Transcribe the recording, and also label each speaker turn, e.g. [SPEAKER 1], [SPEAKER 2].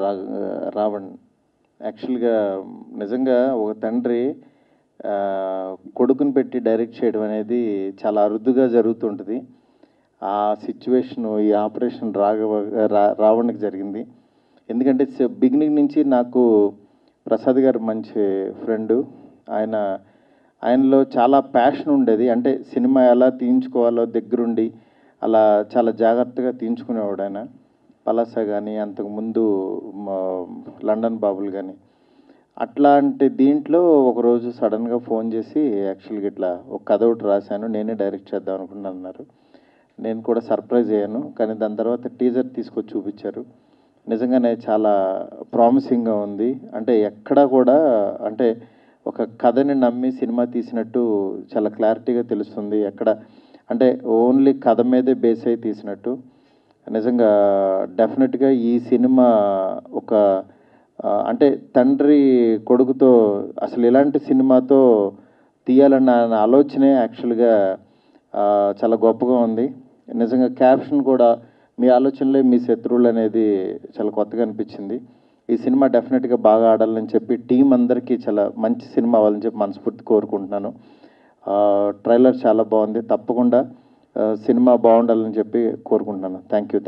[SPEAKER 1] రా రావణ్. యాక్చువల్గా నిజంగా ఒక తండ్రి కొడుకుని పెట్టి డైరెక్ట్ చేయడం అనేది చాలా అరుదుగా జరుగుతుంటుంది. ఆ సిచ్యువేషన్ ఈ ఆపరేషన్ రాఘవ రా రావణ్కి జరిగింది. ఎందుకంటే బిగినింగ్ నుంచి నాకు ప్రసాద్ గారు మంచి ఫ్రెండు. ఆయన ఆయనలో చాలా ప్యాషన్ ఉండేది. అంటే సినిమా ఎలా తీయించుకోవాలో దగ్గరుండి అలా చాలా జాగ్రత్తగా తీయించుకునేవాడు ఆయన. పలాస కానీ అంతకుముందు లండన్ బాబులు కానీ అట్లాంటి దీంట్లో ఒకరోజు సడన్గా ఫోన్ చేసి యాక్చువల్గా ఇట్లా ఒక కథ ఒకటి రాశాను నేనే డైరెక్ట్ చేద్దాం అనుకున్నాను అన్నారు. నేను కూడా సర్ప్రైజ్ అయ్యాను కానీ దాని తర్వాత టీజర్ తీసుకొచ్చి చూపించారు. నిజంగానే చాలా ప్రామిసింగ్గా ఉంది. అంటే ఎక్కడా కూడా అంటే ఒక కథని నమ్మి సినిమా తీసినట్టు చాలా క్లారిటీగా తెలుస్తుంది. ఎక్కడ అంటే ఓన్లీ కథ మీదే బేస్ అయి తీసినట్టు. నిజంగా డెఫినెట్గా ఈ సినిమా ఒక అంటే తండ్రి కొడుకుతో అసలు ఇలాంటి సినిమాతో తీయాలన్న ఆలోచనే యాక్చువల్గా చాలా గొప్పగా ఉంది. నిజంగా క్యాప్షన్ కూడా మీ ఆలోచనలే మీ శత్రువులు అనేది చాలా కొత్తగా అనిపించింది. ఈ సినిమా డెఫినెట్గా బాగా ఆడాలని చెప్పి టీం అందరికీ చాలా మంచి సినిమా అవ్వాలని చెప్పి మనస్ఫూర్తి కోరుకుంటున్నాను. ట్రైలర్ చాలా బాగుంది. తప్పకుండా సినిమా బాగుండాలని చెప్పి కోరుకుంటున్నాను. Thank you